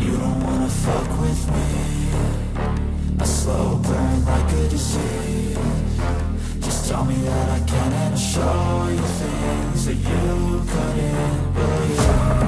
You don't wanna fuck with me. A slow burn like a disease. Just tell me that I can and I'll show you things that you couldn't believe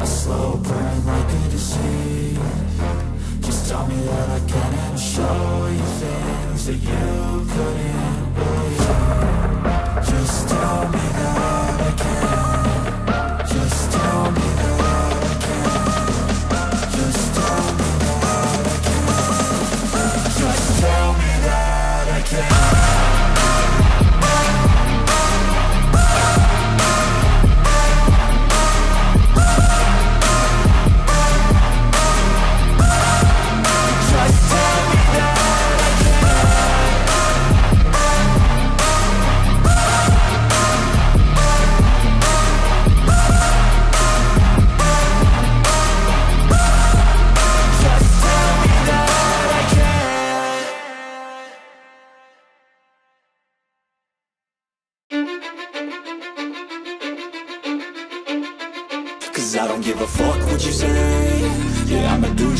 A slow burn like a disease Just tell me that I can and show you things that you couldn't believe. Just tell me that